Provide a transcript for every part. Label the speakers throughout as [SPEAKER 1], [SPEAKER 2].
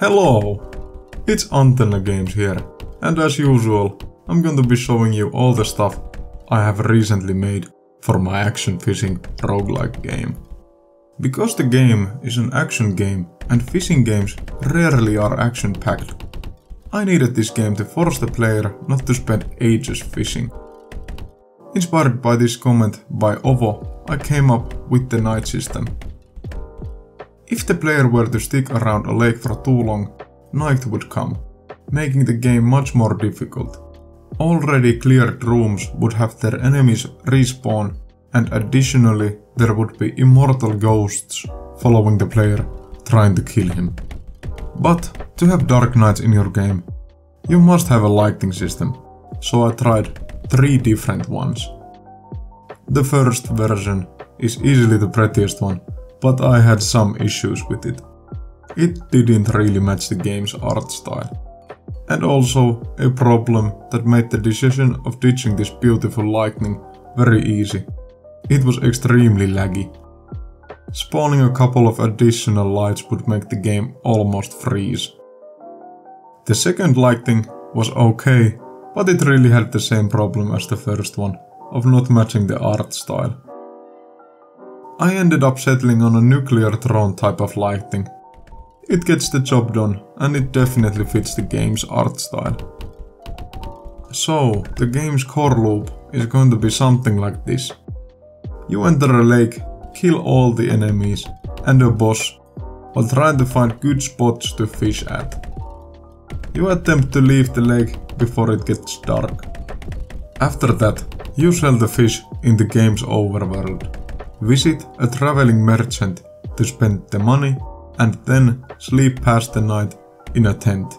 [SPEAKER 1] Hello! It's Antenna Games here, and as usual, I'm going to be showing you all the stuff I have recently made for my action fishing roguelike game. Because the game is an action game and fishing games rarely are action packed, I needed this game to force the player not to spend ages fishing. Inspired by this comment by Ovo, I came up with the night system if the player were to stick around a lake for too long, night would come, making the game much more difficult. Already cleared rooms would have their enemies respawn, and additionally there would be immortal ghosts following the player, trying to kill him. But to have dark nights in your game, you must have a lighting system, so I tried three different ones. The first version is easily the prettiest one, but I had some issues with it. It didn't really match the game's art style. And also a problem that made the decision of ditching this beautiful lightning very easy. It was extremely laggy. Spawning a couple of additional lights would make the game almost freeze. The second lighting was okay, but it really had the same problem as the first one, of not matching the art style. I ended up settling on a nuclear throne type of lighting. It gets the job done, and it definitely fits the game's art style. So, the game's core loop is going to be something like this. You enter a lake, kill all the enemies, and a boss, while trying to find good spots to fish at. You attempt to leave the lake before it gets dark. After that, you sell the fish in the game's overworld. Visit a traveling merchant to spend the money and then sleep past the night in a tent.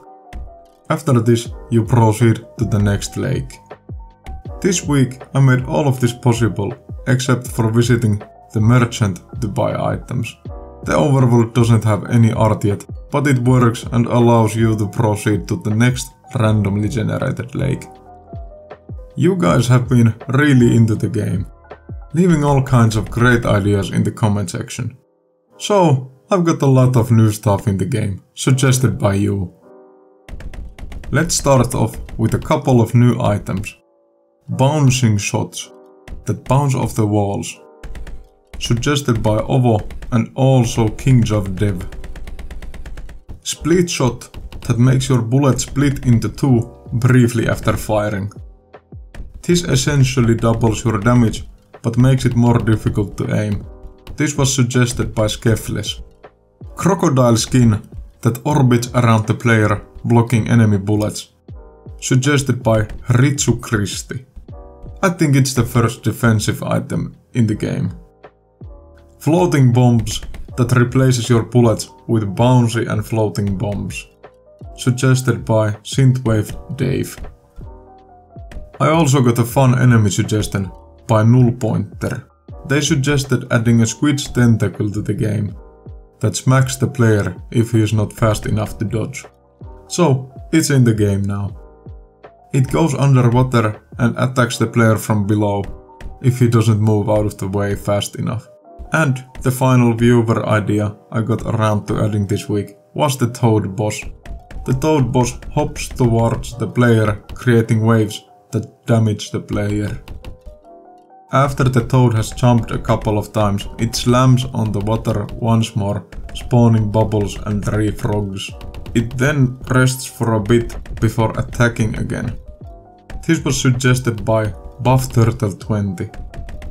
[SPEAKER 1] After this, you proceed to the next lake. This week I made all of this possible except for visiting the merchant to buy items. The overworld doesn't have any art yet, but it works and allows you to proceed to the next randomly generated lake. You guys have been really into the game leaving all kinds of great ideas in the comment section. So, I've got a lot of new stuff in the game, suggested by you. Let's start off with a couple of new items. Bouncing shots that bounce off the walls. Suggested by Ovo and also Kings of Dev. Split shot that makes your bullet split into two briefly after firing. This essentially doubles your damage but makes it more difficult to aim. This was suggested by Skeffles. Crocodile skin that orbits around the player, blocking enemy bullets. Suggested by Ritsu Christi. I think it's the first defensive item in the game. Floating bombs that replaces your bullets with bouncy and floating bombs. Suggested by Synthwave Dave. I also got a fun enemy suggestion by Null Pointer. They suggested adding a squid's tentacle to the game that smacks the player if he is not fast enough to dodge. So, it's in the game now. It goes underwater and attacks the player from below if he doesn't move out of the way fast enough. And the final viewer idea I got around to adding this week was the Toad boss. The Toad boss hops towards the player creating waves that damage the player. After the toad has jumped a couple of times, it slams on the water once more, spawning bubbles and three frogs. It then rests for a bit before attacking again. This was suggested by BuffTurtle20.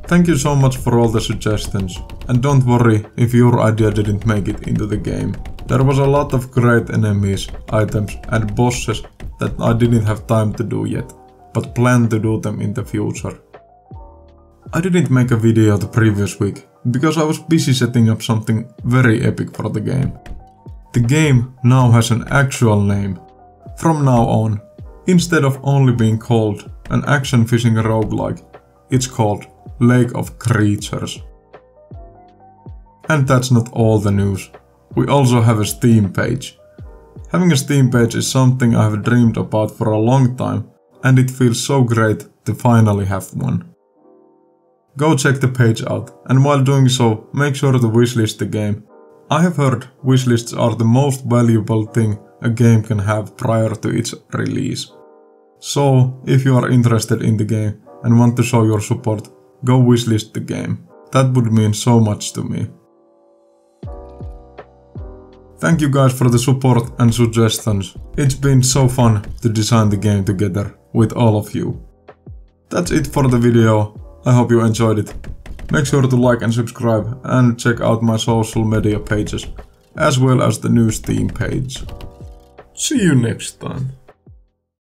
[SPEAKER 1] Thank you so much for all the suggestions, and don't worry if your idea didn't make it into the game. There was a lot of great enemies, items and bosses that I didn't have time to do yet, but plan to do them in the future. I didn't make a video the previous week because I was busy setting up something very epic for the game. The game now has an actual name. From now on, instead of only being called an action fishing roguelike, it's called Lake of Creatures. And that's not all the news. We also have a Steam page. Having a Steam page is something I have dreamed about for a long time, and it feels so great to finally have one. Go check the page out, and while doing so, make sure to wishlist the game. I have heard wishlists are the most valuable thing a game can have prior to its release. So, if you are interested in the game and want to show your support, go wishlist the game. That would mean so much to me. Thank you guys for the support and suggestions. It's been so fun to design the game together with all of you. That's it for the video. I hope you enjoyed it. Make sure to like and subscribe and check out my social media pages, as well as the new Steam page. See you next time.